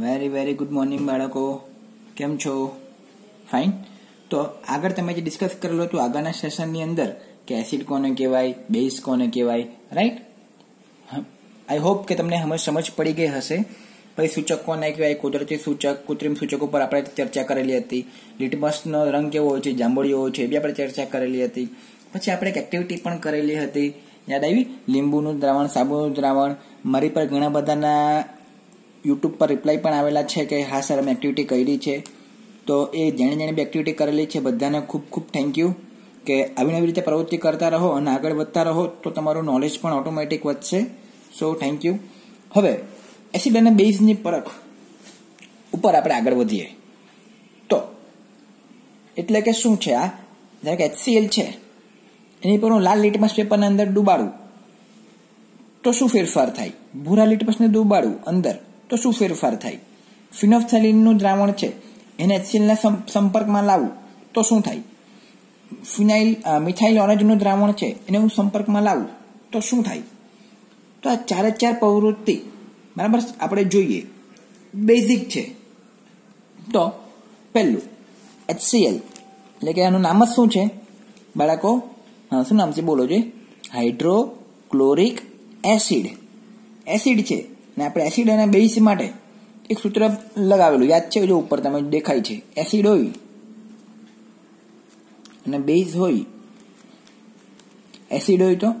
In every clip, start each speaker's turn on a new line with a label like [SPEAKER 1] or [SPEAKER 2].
[SPEAKER 1] Very very good morning બાળકો. કેમ છો? ફાઇન તો આગળ તમે જે ડિસ્કસ કરેલું હતું આગળના સેશનની અંદર કે એસિડ કોને કહેવાય બેઝ કોને કહેવાય રાઈટ આઈ હોપ કે તમને હમણાં સમજ પડી ગઈ હશે. પછી સૂચક કોને કહેવાય, કુદરતી સૂચક, કૃત્રિમ સૂચકો પર આપણે ચર્ચા કરેલી હતી. લિટમસનો રંગ કેવો હોય છે જાંબુડીઓ હોય છે, એ બી આપણે ચર્ચા કરેલી હતી. પછી આપણે એક એક્ટિવિટી પણ કરેલી હતી. યાદ આવી? લીંબુનું દ્રાવણ, સાબુનું દ્રાવણ, મારી પર ઘણા બધાના યુટ્યુબ પર રિપ્લાય પણ આવેલા છે કે, હા સર અમે એક્ટિવિટી કરી છે. તો એ જેણે જેણે બી એક્ટિવિટી કરેલી છે, બધાને ખૂબ ખૂબ થેન્ક યુ કે આવી નવી રીતે પ્રવૃત્તિ કરતા રહો અને આગળ વધતા રહો, તો તમારું નોલેજ પણ ઓટોમેટિક વધશે. સો થેન્ક યુ હવે એસિડ અને બેઝની પરખ ઉપર આપણે આગળ વધીએ. તો, એટલે કે શું છે આ? ધારો કે એચસીએલ છે, એની પર હું લાલ લીટમસ પેપરના અંદર ડૂબાડું. તો શું ફેરફાર થાય? ભૂરા લીટમસને ડૂબાડું અંદર. તો શું ફેરફાર થાય? ફિનોફથેલિનનું દ્રાવણ છે, એને એચસીએલના સંપર્કમાં લાવું, તો શું થાય? ફિનાઇલ મિથાઇલ ઓરેન્જનું દ્રાવણ છે, એને હું સંપર્કમાં લાવું, તો શું થાય? તો આ ચારે ચાર પ્રવૃત્તિ, બરાબર, આપણે જોઈએ. બેઝિક છે. તો, પહેલું એચસીએલ એટલે કે આનું નામ જ શું છે? બાળકો હા શું નામ છે? બોલો છે હાઇડ્રોક્લોરિક એસિડ. એસિડ છે. ને આપણે એસિડ અને બેઝ માટે એક સૂત્ર લગાવેલું. યાદ છે જો ઉપર તમે દેખાય છે. એસિડ હોય અને બેઝ હોય. એસિડ હોય તો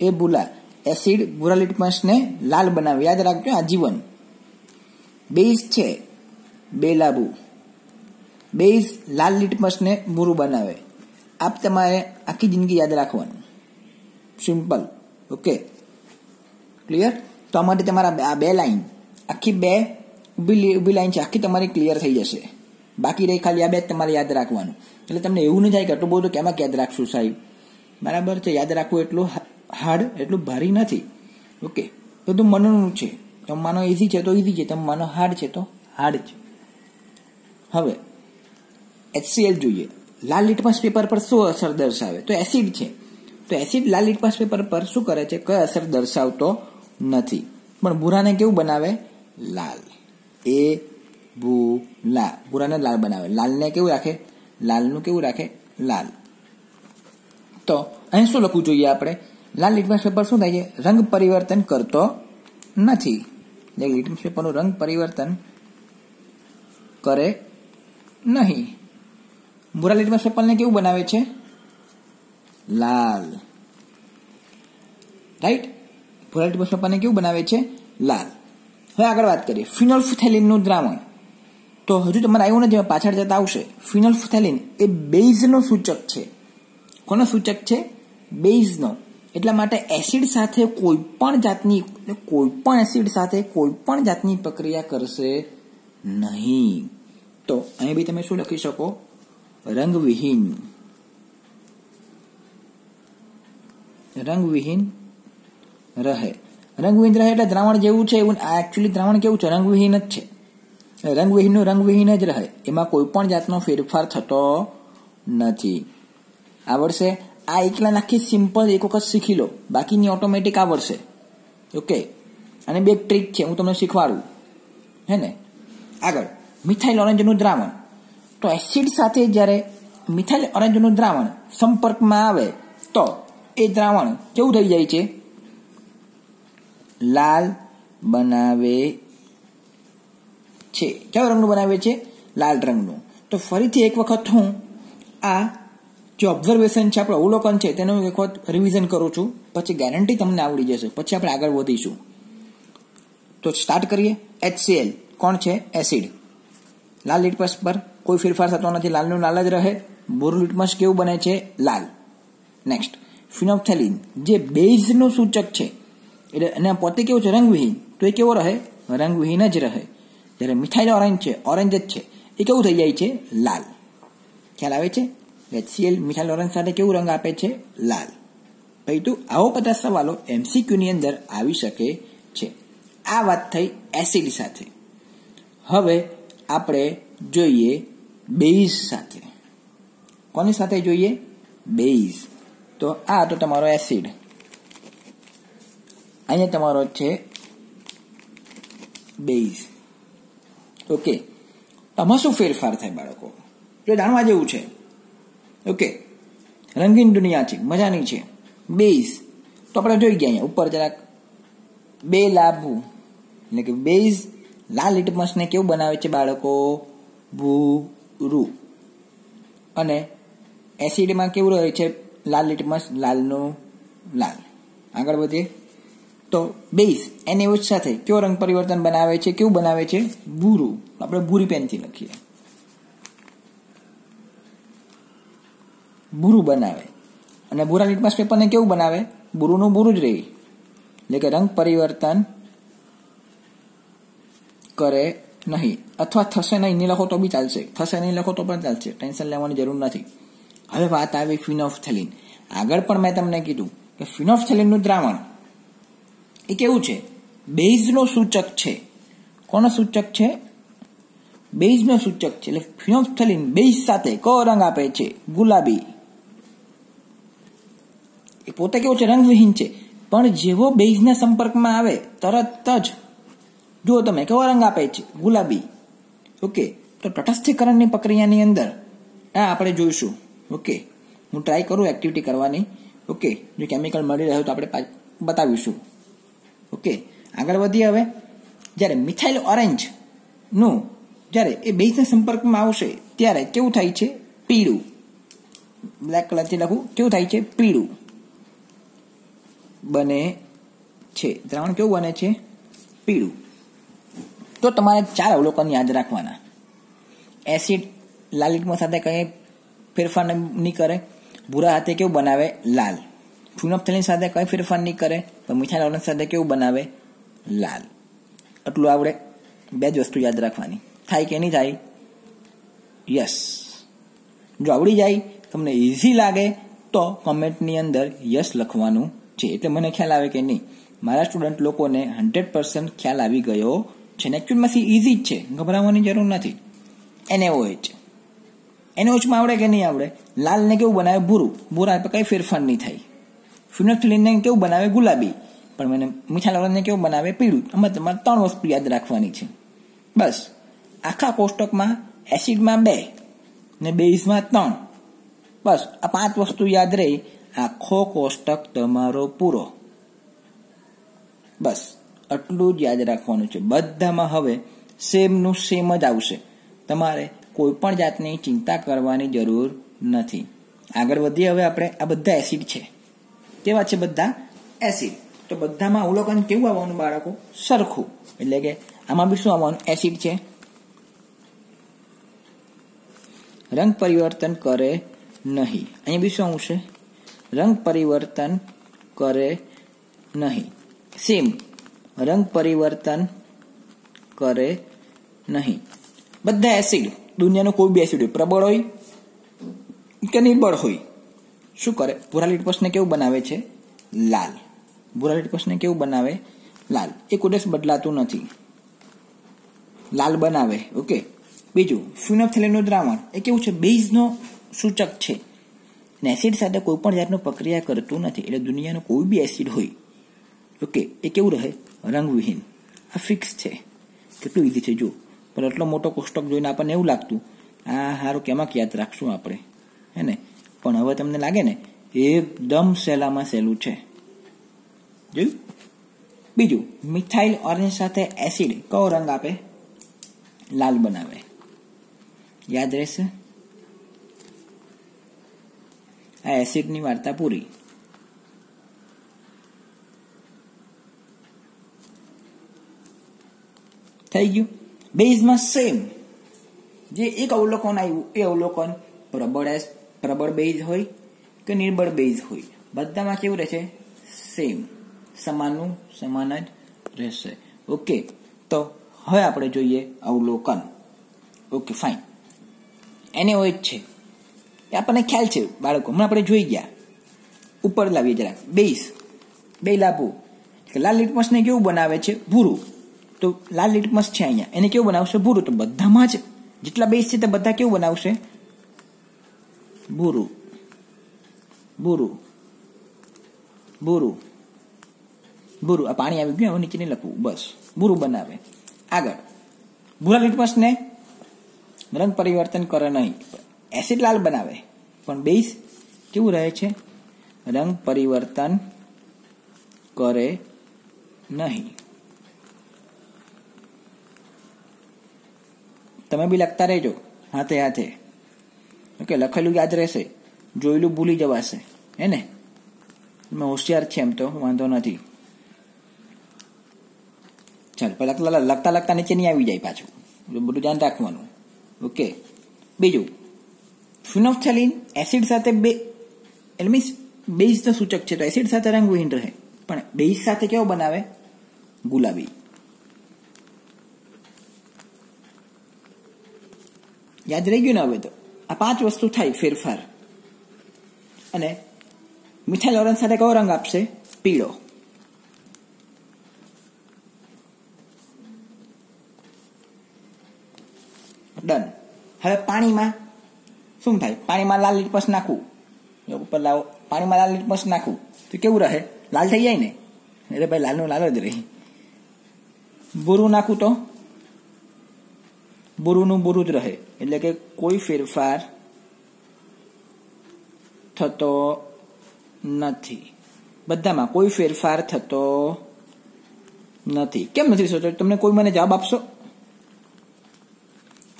[SPEAKER 1] એ ભૂલા. એસિડ ભૂરા લિટમસને લાલ બનાવે. યાદ રાખજો આજીવન. બેઝ છે. બે લાબુ. બેઝ લાલ લિટમસને ભૂરું બનાવે. આપ તમારે આખી જિંદગી યાદ રાખવાનું. સિમ્પલ ઓકે ક્લિયર તો આ માટે તમારા આ બે લાઈન આખી બે ઊભી ઊભી લાઈન છે, આખી તમારી ક્લિયર થઈ જશે. બાકી રહી ખાલી આ બે તમારે યાદ રાખવાનું. એટલે તમને એવું નહીં થાય કે આટલું બધું કેમાં યાદ રાખશું સાહેબ? બરાબર છે, યાદ રાખવું એટલું હાર્ડ એટલું ભારી નથી. ઓકે બધું મનનું છે. તમે માનો ઇઝી છે, તો ઇઝી છે. તમે માનો હાર્ડ છે, તો હાર્ડ છે. હવે એચસીએલ જોઈએ. લાલ લીટમસ પેપર પર શું અસર દર્શાવે? તો એસિડ છે. તો એસિડ લાલ લીટમસ પેપર પર શું કરે છે? કઈ અસર દર્શાવતો? નથી. પણ ભૂરાને કેવું બનાવે? લાલ. એ ભૂ લાલ. ભૂરાને લાલ બનાવે. લાલને કેવું રાખે? લાલનું કેવું રાખે? લાલ. તો અહીં શું લખવું જોઈએ આપણે? લાલ લિટમસ પેપર શું થાય છે? રંગ પરિવર્તન કરતો નથી. એટલે લિટમસ પેપરનું રંગ પરિવર્તન કરે નહીં. ભૂરા લિટમસ પેપરને કેવું બનાવે છે? લાલ. રાઈટ લિટમસ પેપરને કેવું બનાવે છે? લાલ. હવે આગળ વાત કરીએ. ફિનોલ્ફથેલિનનું દ્રાવણ. તો હજુ તમારે આવ્યું નથી પાછળ જતા આવશે. ફિનોલ્ફથેલિન એ બેઝનો સૂચક છે. કોનો સૂચક છે? બેઝનો. એટલા માટે એસિડ સાથે કોઈ પણ જાતની કોઈ પણ એસિડ સાથે કોઈ પણ જાતની પ્રક્રિયા કરશે નહીં. તો અહીં બી તમે શું લખી શકો? રંગવિહીન. રંગવિહીન રહે. રંગવિહીન રહે એટલે દ્રાવણ જેવું છે એવું એકચ્યુઅલી દ્રાવણ કેવું છે? રંગવિહીન જ છે. રંગવિહીનનું રંગવિહીન જ રહે. એમાં કોઈ પણ જાતનો ફેરફાર થતો નથી. આવડશે આ એકલા નાખી સિમ્પલ એક વખત શીખી લો. બાકીની ઓટોમેટિક આવડશે ઓકે અને બે ટ્રીક છે, હું તમને શીખવાડું. હે ને? આગળ. મિથાઇલ ઓરેન્જનું દ્રાવણ. તો એસિડ સાથે જ્યારે મિથાઇલ ઓરેન્જનું દ્રાવણ સંપર્કમાં આવે, તો એ દ્રાવણ કેવું થઈ જાય છે? લાલ બનાવે છે. કેવા રંગનું બનાવે છે? લાલ રંગનું. તો ફરીથી એક વખત હું આ જે ઓબ્ઝર્વેશન છે, આપણું અવલોકન છે, તેનું એક વખત રિવિઝન કરું છું. પછી ગેરંટી તમને આવડી જશે. પછી આપણે આગળ વધીશું. તો સ્ટાર્ટ કરીએ. એચસીએલ કોણ છે? એસિડ લાલ લીટમસ પર કોઈ ફેરફાર થતો નથી. લાલનું લાલ જ રહે. ભૂરું લીટમસ કેવું બને છે? લાલ. નેક્સ્ટ ફિનોપ્થેલિન જે બેઝનું સૂચક છે. એટલે એને પોતે કેવું છે? રંગવિહીન. તો એ કેવો રહે? રંગવિહીન જ રહે. જ્યારે મીઠાઈ ઓરેન્જ છે ઓરેન્જ જ છે. એ કેવું થઈ જાય છે? લાલ. ખ્યાલ આવે છે? એચસીએલ મિથાઇલ ઓરેન્જ સાથે કેવું રંગ આપે છે? લાલ. ભાઈ તું આવો બધા સવાલો એમસીક્યુની અંદર આવી શકે છે. આ વાત થઈ એસિડ સાથે. હવે આપણે જોઈએ બેઝ સાથે. કોની સાથે જોઈએ? બેઝ તો આ તો તમારો એસિડ અહીંયા તમારો છે બેઝ ઓકે આમાં શું ફેરફાર થાય બાળકો? જો જાણવા જેવું છે. ઓકે રંગીન દુનિયા છે, મજાની છે. બેઝ તો આપણે જોઈ ગયા અહીંયા, ઉપર જરાક. બે લાભુ એટલે કે બેઝ લાલ લિટમસને કેવું બનાવે છે બાળકો? ભૂરું. અને એસિડમાં કેવું રહે છે? લાલ લીટમસ લાલનું લાલ. આગળ વધીએ. તો બેઝ, એની એનએચ સાથે કયો રંગ પરિવર્તન બનાવે છે, કેવું બનાવે છે? ભૂરું. આપણે ભૂરી પેનથી લખીએ. ભૂરું બનાવે. અને ભૂરા લિટમસ પેપરને કેવું બનાવે? ભૂરુંનું ભૂરું જ રહે. એટલે કે રંગ પરિવર્તન કરે નહીં. અથવા થશે નહીં. નહીં લખો તો બી ચાલશે. થશે નહીં લખો તો પણ ચાલશે. ટેન્શન લેવાની જરૂર નથી. હવે વાત આવી ફિનોફથેલિન. આગળ પણ મેં તમને કીધું કે ફિનોફથેલિનનું દ્રાવણ એ કેવું છે? બેઝનો સૂચક છે. કોનો સૂચક છે? બેઝનો સૂચક છે. એટલે ફિનોફથેલિન બેઝ સાથે કયો રંગ આપે છે? ગુલાબી. એ પોતે કેવું છે? રંગવિહીન છે. પણ જેવો બેઝના સંપર્કમાં આવે, તરત જ જુઓ તમે કેવો રંગ આપે છે? ગુલાબી. ઓકે તો તટસ્થીકરણની પ્રક્રિયાની અંદર આ આપણે જોઈશું. ઓકે હું ટ્રાય કરું એક્ટિવિટી કરવાની. ઓકે જો કેમિકલ મળી રહ્યો તો આપણે બતાવીશું. ઓકે, આગળ વધીએ હવે. જ્યારે મિથાઇલ ઓરેન્જનું જ્યારે એ બેઝના સંપર્કમાં આવશે, ત્યારે કેવું થાય છે? પીળું. બ્લેક કલરથી લખું. કેવું થાય છે? પીળું. બને છે. દ્રાવણ કેવું બને છે? પીળું. તો તમારે ચાર અવલોકન યાદ રાખવાના. એસિડ લાલિટમાં સાથે કંઈ ફેરફાર નહીં કરે. ભૂરા હાથે કેવું બનાવે? લાલ. ફિનોપ્થેલિન સાથે કંઈ ફેરફાર નહીં કરે તો મીઠા ઓરેન્જ સાથે કેવું બનાવે? લાલ. આટલું આવડે બે જ વસ્તુ યાદ રાખવાની. થાય કે નહીં થાય? યસ જો આવડી જાય, તમને ઇઝી લાગે, તો કમેન્ટની અંદર યસ લખવાનું છે. એટલે મને ખ્યાલ આવે કે નહીં. મારા સ્ટુડન્ટ લોકોને હંડ્રેડ પર્સન્ટ ખ્યાલ આવી ગયો છે ને. એકચ્યુઅલમાં ઇઝી જ છે. ગભરાવાની જરૂર નથી. એનએઓએચ એનએઓએચમાં આવડે કે નહીં આવડે? લાલને કેવું બનાવે? ભૂરું. ભૂરા કંઈ ફેરફાર નહીં થાય. ફિનોક્થિલિનને કેવું બનાવે ગુલાબી. પણ મને મીઠા લવણને કેવું બનાવે પીળું. આમાં તમારે ત્રણ વસ્તુ યાદ રાખવાની છે. બસ. આખા કોષ્ટકમાં એસિડમાં બે ને બેઝમાં ત્રણ. બસ. આ પાંચ વસ્તુ યાદ રહી. આખો કોષ્ટક તમારો પૂરો. બસ. આટલું જ યાદ રાખવાનું છે. બધામાં હવે સેમનું સેમ જ આવશે. તમારે કોઈ પણ જાતની ચિંતા કરવાની જરૂર નથી. આગળ વધીએ હવે આપણે. આ બધા એસિડ છે. કેવા છે બધા એસિડ તો બધામાં અવલોકન કેવું આવવાનું બાળકો? સરખું. એટલે કે આમાં બી શું આવવાનું? એસિડ છે. રંગ પરિવર્તન કરે નહીં. અહીંયા બી શું આવશે રંગ પરિવર્તન કરે નહીં. સેમ રંગ પરિવર્તન કરે નહીં. બધા એસિડ દુનિયાનો કોઈ બી એસિડ હોય. પ્રબળ હોય કે નિર્બળ હોય. શું કરે? ભૂરા લીટપસને કેવું બનાવે છે? લાલ. ભૂરા લીટપસને કેવું બનાવે? લાલ. એ કોઈ બદલાતું નથી. લાલ બનાવે. ઓકે. બીજું ફિનોફથેલિનનું દ્રાવણ. એ કેવું છે? બેઝનો સૂચક છે. ને એસિડ સાથે કોઈ પણ જાતનું પ્રક્રિયા કરતું નથી. એટલે દુનિયાનું કોઈ બી એસિડ હોય. ઓકે. એ કેવું રહે? રંગવિહીન. આ ફિક્સ છે. કેટલું ઈઝી છે. જો પણ એટલો મોટો કોષ્ટક જોઈને આપણને એવું લાગતું, આ સારું કેમાં યાદ રાખશું આપણે? હે ને? પણ હવે તમને લાગે ને એકદમ સહેલામાં સહેલું છે. જોયું? બીજું, મિથાઇલ ઓરેન્જ સાથે એસિડ કયો રંગ આપે? લાલ બનાવે. યાદ રહેશે? આ એસિડની વાર્તા પૂરી. થઈ ગયું. બેઝમાં સેમ જે એક અવલોકન આવ્યું, એ અવલોકન પ્રબળ એસ પ્રબળ બેઝ હોય કે નિર્બળ બેઝ હોય? બધામાં કેવું રહેશે? સેમ સમાનનું સમાન જ રહેશે. ઓકે તો હવે આપણે જોઈએ અવલોકન. ઓકે ફાઇન એને હોય જ છે. એ આપણને ખ્યાલ છે, બાળકો. હમણાં આપણે જોઈ ગયા. ઉપર લાવીએ જરાક. બેઝ બે લાભો લાલ લિટમસને કેવું બનાવે છે? ભૂરું. તો લાલ લીટમસ છે અહીંયા. એને કેવું બનાવશે? ભૂરું. તો બધામાં જ. જેટલા બેઝ છે તે બધા કેવું બનાવશે? ભૂરું buru. Buru. ભૂરું આ પાણી આવી ગયું હવે નીચે નહીં લખવું બસ. બુરુ બનાવે. આગળ. ભૂરા લિટમસને રંગ પરિવર્તન કરે નહીં. એસિડ લાલ બનાવે. પણ બેઝ કેવું રહે છે? રંગ પરિવર્તન કરે નહીં. તમે બી લખતા રહેજો. હાથે હાથે. ઓકે, લખેલું યાદ રહેશે. જોયેલું ભૂલી જવાશે. હે ને? મેં હોશિયાર છે એમ તો, વાંધો નથી. ચાલ, પહેલાં લખતા લખતા નીચે નહીં આવી જાય પાછું. બધું ધ્યાન રાખવાનું. ઓકે. બીજું. ફિનોફથેલિન એસિડ સાથે બે, એટલે મીન્સ બેઝ તો સૂચક છે, તો એસિડ સાથે રંગવિહીન રહે. પણ બેઝ સાથે કેવો બનાવે? ગુલાબી. યાદ રહી ગયું ને હવે તો? આ પાંચ વસ્તુ થાય ફેરફાર. અને મીઠા લોરન્સ સાથે કયો રંગ આપશે? પીળો. ડન. હવે પાણીમાં શું થાય? પાણીમાં લાલ લીટમસ નાખવું. ઉપર લાવો, પાણીમાં લાલ લીટમસ નાખવું. તો કેવું રહે? લાલ થઈ જાય ને? એટલે ભાઈ, લાલનું લાલ જ રહી. બુરું નાખું તો? બુરુનું બુરું જ રહે. એટલે કે કોઈ ફેરફાર થતો નથી. બધામાં કોઈ ફેરફાર થતો નથી. કેમ નથી સોચો તમને કોઈ મને જવાબ આપશો?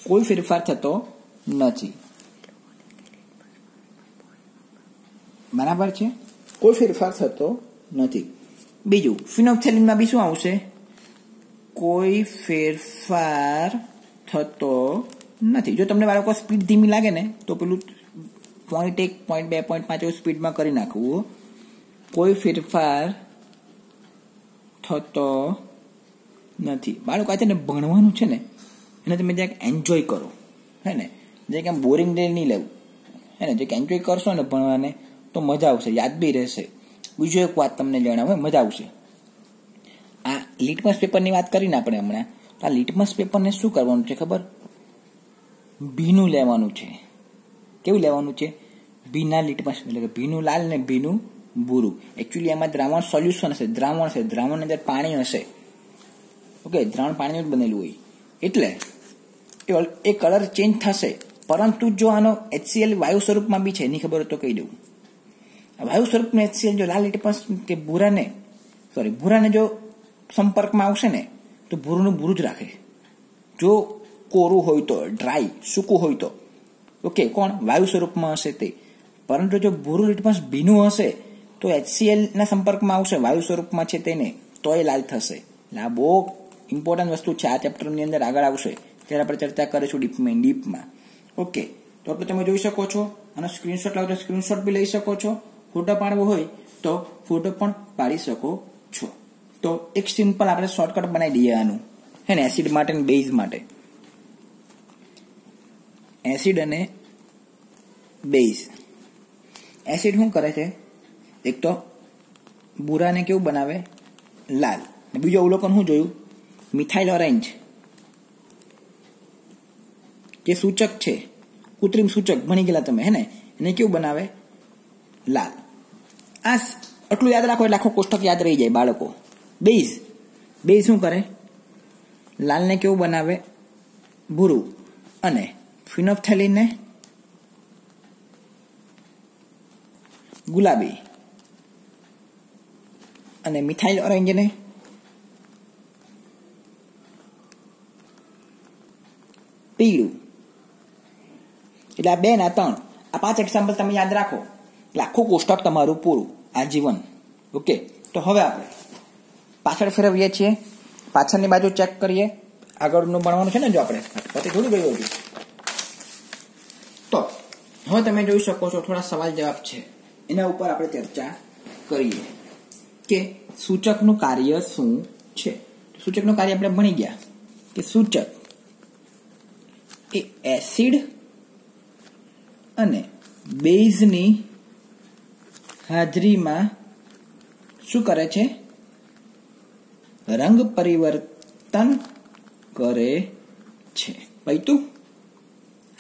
[SPEAKER 1] કોઈ ફેરફાર થતો નથી. બરાબર છે? કોઈ ફેરફાર થતો નથી. બીજું ફિનોક્સેલિનમાં બી શું આવશે? કોઈ ફેરફાર થતો નથી. જો તમને બાળકો સ્પીડ ધીમી લાગે ને, તો પેલું પોઈન્ટ એક પોઈન્ટ બે પોઈન્ટ પાંચ એવું સ્પીડમાં કરી નાખવું. કોઈ ફેરફાર થતો નથી. બાળકો, આ છે ને ભણવાનું છે ને, એને તમે જ્યાંક એન્જોય કરો. હે ને? જે આમ બોરિંગ ડે નહીં લેવું. હે ને? જે એન્જોય કરશો ને ભણવાને, તો મજા આવશે, યાદ બી રહેશે. બીજું એક વાત તમને જણાવે મજા આવશે. આ લિટમસ પેપરની વાત કરીને આપણે હમણાં આ લિટમસ પેપરને શું કરવાનું છે ખબર? ભીનું લેવાનું છે. કેવું લેવાનું છે? ભીના લિટમસ એટલે કે ભીનું લાલ ને ભીનું ભૂરું. એકચ્યુઅલી એમાં દ્રાવણ સોલ્યુશન હશે, દ્રાવણ હશે. દ્રાવણની અંદર પાણી હશે. ઓકે દ્રાવણ પાણીનું જ બનેલું હોય. એટલે એ કલર ચેન્જ થશે. પરંતુ જો આનો એચસીએલ વાયુ સ્વરૂપમાં બી છે, એની ખબર તો કહી દઉં. વાયુ સ્વરૂપનું એચસીએલ જો લાલ લિટમસ કે ભૂરાને સોરી ભૂરાને જો સંપર્કમાં આવશે ને તો ભૂરું ભૂરું જ રાખે. જો કોરું હોય તો ડ્રાય સૂકું હોય તો. ઓકે કોણ? વાયુ સ્વરૂપમાં હશે તે. પરંતુ જો ભૂરું લિટમસ ભીનું હશે, તો એચસીએલના સંપર્કમાં આવશે, વાયુ સ્વરૂપમાં છે તેને તો એ લાલ થશે. આ બહુ ઇમ્પોર્ટન્ટ વસ્તુ છે, આ ચેપ્ટરની અંદર આગળ આવશે. ત્યારે આપણે ચર્ચા કરીશું ડીપમાં ડીપમાં ઓકે તો આપણે તમે જોઈ શકો છો, અને સ્ક્રીનશોટ લાવો તો સ્ક્રીનશોટ બી લઈ શકો છો. ફોટો પાડવો હોય તો ફોટો પણ પાડી શકો છો. તો એક સિમ્પલ આપણે શોર્ટકટ બનાવી દઈએ આનું. હે ને એસિડ માટે અને બેઝ માટે. એસિડ અને બેઝ એસિડ શું કરે છે? એક તો બુરાને કેવું બનાવે? લાલ. બીજું અવલોકન શું જોયું? મિથાઇલ ઓરેન્જ જે સૂચક છે. કૃત્રિમ સૂચક ભણી ગયેલા તમે, હે ને? એને કેવું બનાવે? લાલ. આ આટલું યાદ રાખો એટલે આખો કોષ્ટક યાદ રહી જાય બાળકો. બેઝ બેઝ શું કરે? લાલને કેવું બનાવે? ભૂરું. અને ફિનોફથેલિનને ગુલાબી. અને મિથાઇલ ઓરેન્જને પીળું. એટલે આ બે ના ત્રણ. આ પાંચ એક્ઝામ્પલ તમે યાદ રાખો. એટલે આખું કોષ્ટક તમારું પૂરું. આજીવન. ઓકે તો હવે આપણે પાછળ ફેરવીએ છીએ. પાછળની બાજુ ચેક કરીએ. આગળનું ભણવાનું છે ને જો આપણે. પછી થોડું ગયું હતું તો, હવે તમે જોઈ શકો છો થોડા સવાલ જવાબ છે. એના ઉપર આપણે ચર્ચા કરીએ કે સૂચકનું કાર્ય શું છે? સૂચકનું કાર્ય આપણે ભણી ગયા કે સૂચક એ એસિડ અને બેઝની હાજરીમાં શું કરે છે? રંગ પરિવર્તન કરે છે. પૈતું?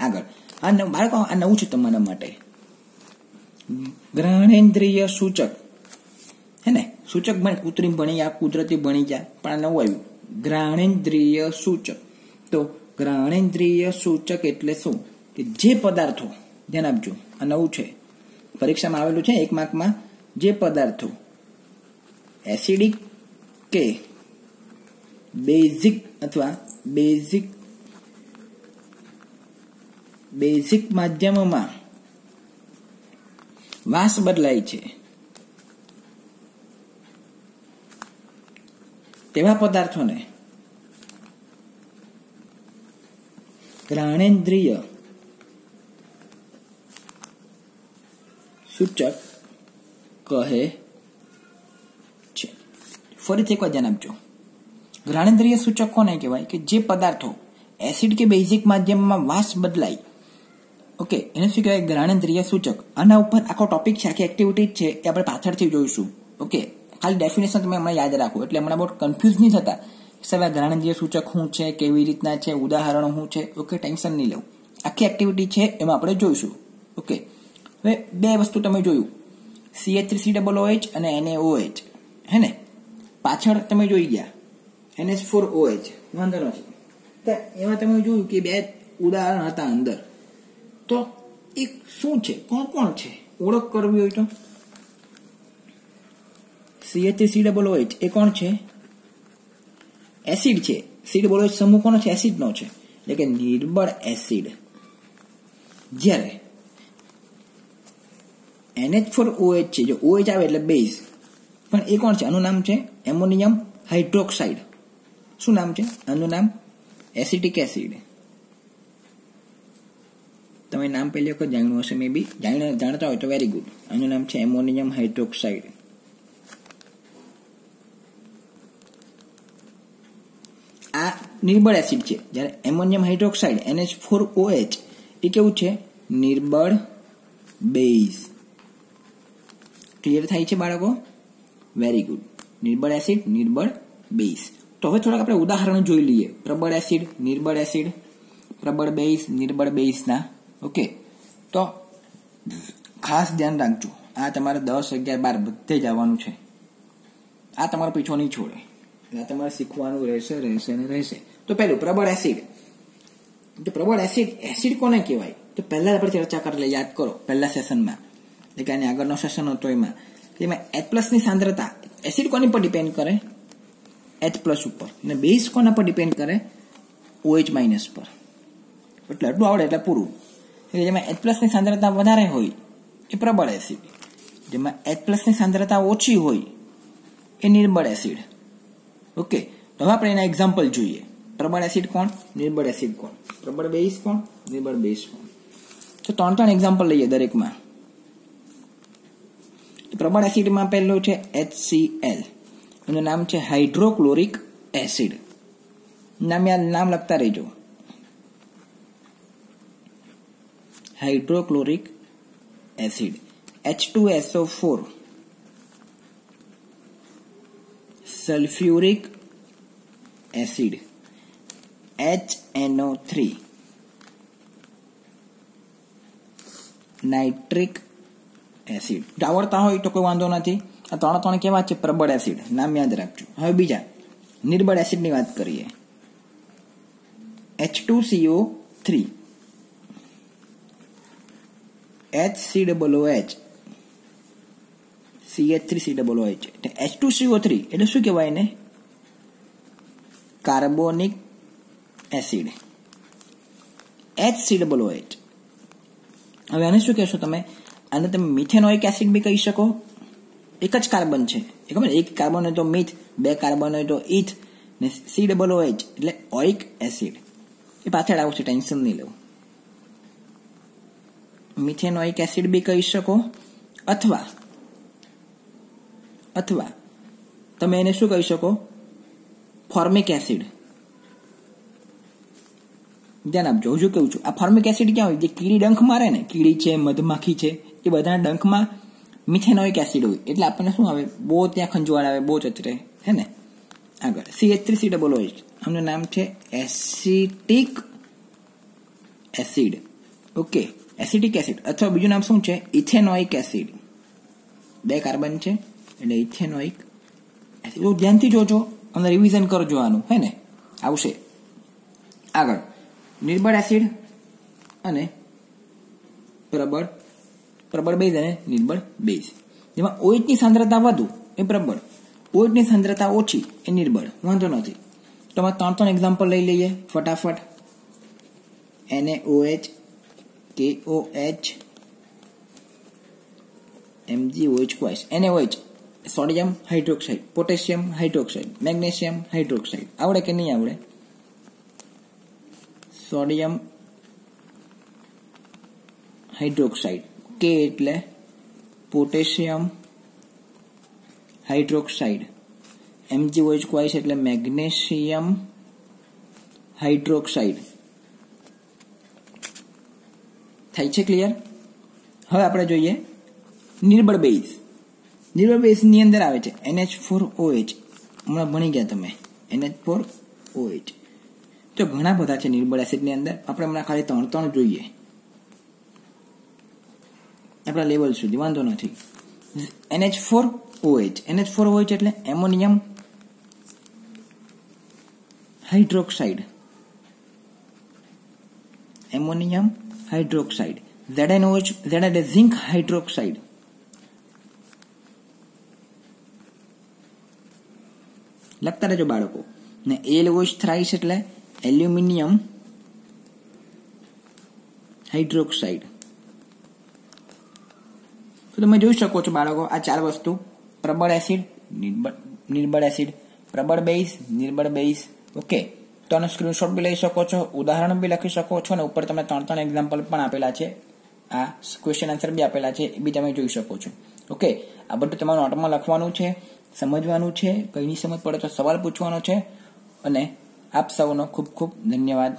[SPEAKER 1] આગળ. આ બાળકો, આ નવું છે તમારા માટે. ગ્રહણેન્દ્રિય સૂચક. હે ને? સૂચક બને, કૃત્રિમ ભણી જા કુદરતી ભણી જાય પણ આ નવું આવ્યું. ગ્રહણેન્દ્રિય સૂચક. તો ગ્રહણેન્દ્રિય સૂચક એટલે શું? કે જે પદાર્થો, ધ્યાન આપજો, આ નવું છે. પરીક્ષામાં આવેલું છે એક માર્કમાં જે પદાર્થો, એસિડિક કે બેઝિક અથવા બેઝિક બેઝિક માધ્યમમાં વાસ બદલાય છે. તેવા પદાર્થોને ગ્રાણેન્દ્રિય સૂચક કહે છે. ફરીથી એકવાર ધ્યાન આપજો. ગ્રાણેન્દ્રિય સૂચક કોને કહેવાય? કે જે પદાર્થો એસિડ કે બેઝિક માધ્યમમાં વાસ બદલાય. ઓકે, એને શું કહેવાય? ગ્રાણેન્દ્રિય સૂચક. આના ઉપર આખો ટોપિક છે, આખી એક્ટિવિટી છે, એ આપણે પાછળથી જોઈશું. ઓકે, ખાલી ડેફિનેશન તમે હમણાં યાદ રાખો, એટલે હમણાં બહુ કન્ફ્યુઝ નહીં થતા. સર જ્ઞાનેન્દ્રિય સૂચક શું છે, કેવી રીતના છે, ઉદાહરણો શું છે? ઓકે ટેન્શન નહીં લેવું. આખી એક્ટિવિટી છે, એમાં આપણે જોઈશું. ઓકે, હવે બે વસ્તુ તમે જોયું. C H three C double O H અને એનએઓએચ હે ને? પાછળ તમે જોઈ ગયા. એનએસ ફોર ઓએચ વાંધો નથી તો, એમાં તમે જોયું કે બે ઉદાહરણ હતા અંદર. તો એક શું છે? કોણ કોણ છે? ઓળખ કરવી હોય તો? C H C double O H એ કોણ છે? એસિડ છે. સી ડબલ ઓએચ સમૂહ કોનો છે? એસિડનો છે. એટલે કે નિર્બળ એસિડ. જ્યારે એનએચ ફોર ઓએચ છે, જો ઓએચ આવે એટલે બેઝ પણ એ કોણ છે? આનું નામ છે એમોનિયમ હાઇડ્રોક્સાઇડ. શું નામ છે? આનું નામ? Acetic acid. તમે નામ પહેલી વખત જાણ્યું હશે મે બી જાણતા હોય તો વેરી ગુડ આનું નામ છે એમોનિયમ હાઇડ્રોક્સાઇડ. આ નિર્બળ એસિડ છે. જ્યારે ammonium hydroxide, NH four OH, એ કેવું છે? નિર્બળ બેઝ. ક્લિયર થાય છે બાળકો? વેરી ગુડ નિર્બળ એસિડ, નિર્બળ બેઝ. તો હવે થોડાક આપણે ઉદાહરણ જોઈ લઈએ. પ્રબળ એસિડ, નિર્બળ એસિડ. પ્રબળ બેઝ નિર્બળ બેઝના ઓકે. તો ખાસ ધ્યાન રાખજો. આ તમારે દસ અગિયાર બાર બધે જ આવવાનું છે. આ તમારો પીછો નહીં છોડે. એટલે તમારે શીખવાનું રહેશે રહેશે ને રહેશે. તો પહેલું, પ્રબળ એસિડ. તો પ્રબળ એસિડ એસિડ કોને કહેવાય? તો પહેલા આપણે ચર્ચા કરી યાદ કરો, પહેલા સેશનમાં. એટલે કે આની આગળનો સેશન હતો એમાં. એમાં એચ પ્લસની સાંદ્રતા, એસિડ કોની પર ડિપેન્ડ કરે? એચ પ્લસ ઉપર. અને બેઝ કોના પર ડિપેન્ડ કરે? ઓએચ માઇનસ પર એટલે એટલું આવડે, એટલે પૂરું. એટલે જેમાં એચ પ્લસની સાંદ્રતા વધારે હોય, એ પ્રબળ એસિડ જેમાં એચ પ્લસની સાંદ્રતા ઓછી હોય, એ નિર્બળ એસિડ ઓકે તો હવે આપણે એના એક્ઝામ્પલ જોઈએ. પ્રબળ એસિડ કોણ? નિર્બળ એસિડ કોણ? પ્રબળ બેઝ કોણ? નિર્બળ બેઝ કોણ? તો ત્રણ ત્રણ એક્ઝામ્પલ લઈએ દરેકમાં. પ્રબળ એસિડમાં પહેલું છે HCl એનું નામ છે હાઇડ્રોક્લોરિક એસિડ. નામ યાદ, નામ લખતા રહેજો. Hydrochloric acid. H2SO4 sulphuric acid. H N O three nitric acid. ડાવડતા હોય તો કોઈ વાંધો નથી. આ ત્રણ ત્રણ કેવા છે? પ્રબળ એસિડ નામ યાદ રાખજો. હવે બીજા. નિર્બળ એસિડની વાત કરીએ. H two C O three H C double H C H three C double H H two C O three એટલે શું કહેવાય એને? Carbonic acid. H C double H હવે આને શું કહેશો તમે? આને તમે મિથેનોઇક એસિડ બી કહી શકો. એક જ કાર્બન છે. એ ખબર? એક કાર્બન હોય તો મિથ બે કાર્બન હોય તો ઇથ ને સી ડબલ ઓ એચ એટલે ઓઇક એસિડ એ પાછળ આવશે ટેન્શન નહીં લેવું. મિથેનોઇક એસિડ બી કહી શકો? અથવા અથવા તમે એને શું કહી શકો? ફોર્મિક એસિડ ધ્યાન આપજો હજુ કહું છું? આ ફોર્મિક એસિડ ક્યાં હોય? જે કીડી ડંખ મારે ને, કીડી છે, મધમાખી છે, એ બધાના ડંખમાં મિથેનોઇક એસિડ હોય એટલે આપણને શું આવે બહુ ત્યાં ખંજવાળ આવે બહુ અત્રે હે ને આગળ C H three C double O H આમનું નામ છે acetic acid okay acetic acid અથવા બીજું નામ શું છે ઇથેનોઇક એસિડ બે કાર્બન છે એટલે ઇથેનોઇક એસિડ ધ્યાનથી જોજો અને રિવિઝન કરજો આનું હે ને આવશે આગળ નિર્બળ એસિડ અને પ્રબળ પ્રબળ બેઝ અને નિર્બળ બેઝ. જેમાં ઓઇટની સાંદ્રતા વધુ એ પ્રબળ. ઓઇટની સાંદ્રતા ઓછી એ નિર્બળ. વાંધો નથી. તો અમે ત્રણ ત્રણ એક્ઝામ્પલ લઈ લઈએ. ફટાફટ. NaOH KOH MgOH twice NaOH sodium hydroxide potassium hydroxide magnesium hydroxide આવડે કે નહીં આવડે? સોડિયમ હાઇડ્રોક્સાઇડ કે એટલે પોટેશિયમ હાઇડ્રોક્સાઇડ. MgOH twice એટલે મેગ્નેશિયમ હાઇડ્રોક્સાઇડ. થાય છે ક્લિયર હવે આપણે જોઈએ નિર્બળ બેઝ. નિર્બળ બેઝની અંદર આવે છે એનએચ ફોર ઓએચ હમણાં ભણી ગયા તમે. એનએચ ફોર ઓએચ તો ઘણા બધા છે નિર્બળ એસિડની અંદર. આપણે હમણાં ખાલી ત્રણ ત્રણ જોઈએ. આપણા લેવલ સુધી, વાંધો નથી. NH four OH NH four OH એટલે ammonium hydroxide ammonium hydroxide ZnOH Z એટલે ઝિંક હાઇડ્રોક્સાઇડ લખતા રહેજો બાળકો. ને એલઓચ થ્રાઇસ એટલે એલ્યુમિનિયમ હાઇડ્રોક્સાઇડ તમે જોઈ શકો છો બાળકો, આ ચાર વસ્તુ. પ્રબળ એસિડ, નિર્બળ નિર્બળ એસિડ. પ્રબળ બેઝ, નિર્બળ બેઝ. ઓકે. તો આનો સ્ક્રીનશોટ બી લઈ શકો છો, ઉદાહરણ બી લખી શકો છો અને ઉપર તમે ત્રણ ત્રણ એક્ઝામ્પલ પણ આપેલા છે. આ ક્વેશ્ચન આન્સર બી આપેલા છે, એ બી તમે જોઈ શકો છો. ઓકે. આ બધું તમારું નોટમાં લખવાનું છે, સમજવાનું છે, કંઈ નહીં સમજ પડે તો સવાલ પૂછવાનો છે. અને આપ સૌનો ખૂબ ખૂબ ધન્યવાદ.